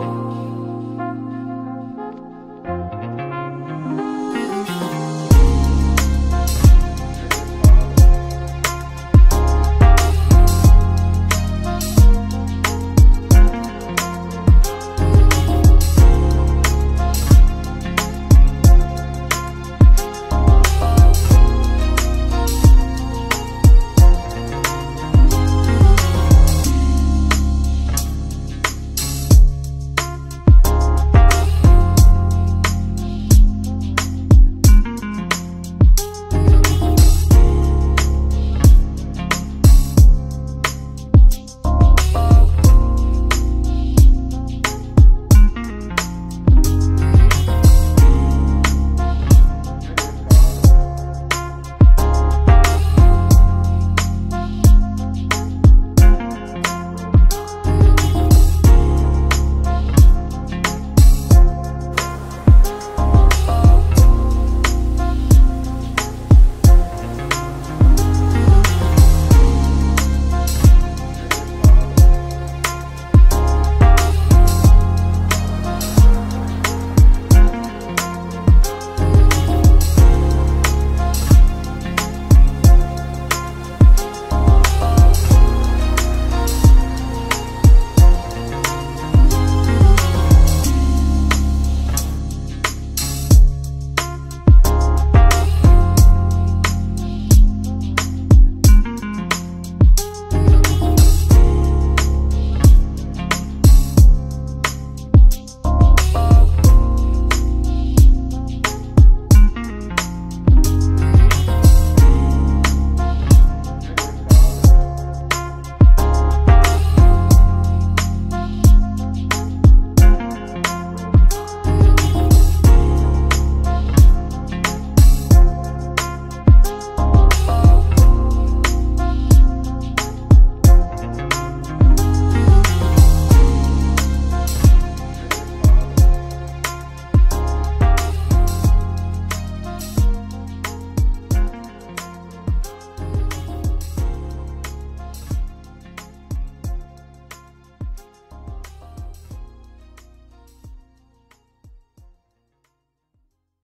Bible.